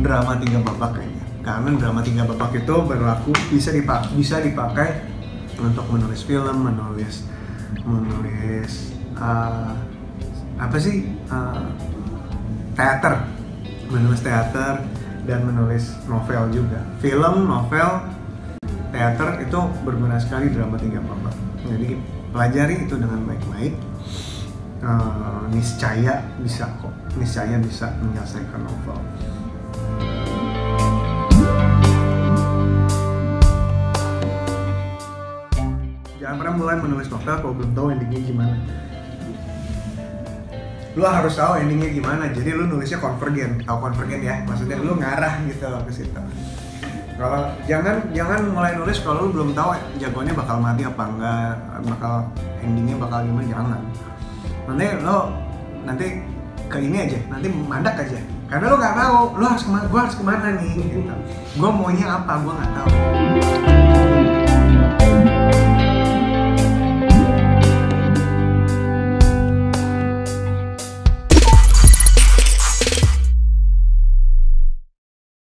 drama tiga babak kayaknya. Karena drama tiga babak itu berlaku bisa dipakai bisa dipakai untuk menulis film menulis menulis uh, apa sih uh, teater. Menulis teater dan menulis novel juga. Film novel teater itu berguna sekali drama tiga babak jadi pelajari itu dengan baik-baik. Uh, niscaya bisa kok. Niscaya bisa menyelesaikan novel pernah mulai menulis novel kalau belum tahu endingnya gimana. Lu harus tahu endingnya gimana. Jadi lu nulisnya konvergen tahu konvergen ya? Maksudnya lu ngarah gitu ke situ. Kalau jangan jangan mulai nulis kalau lu belum tahu jagoannya bakal mati apa enggak bakal endingnya bakal gimana jangan. Nanti lo nanti ke ini aja nanti mandak aja. Karena lo nggak tahu lo harus ke mana gue harus ke mana nih gitu. Gue maunya apa gue nggak tahu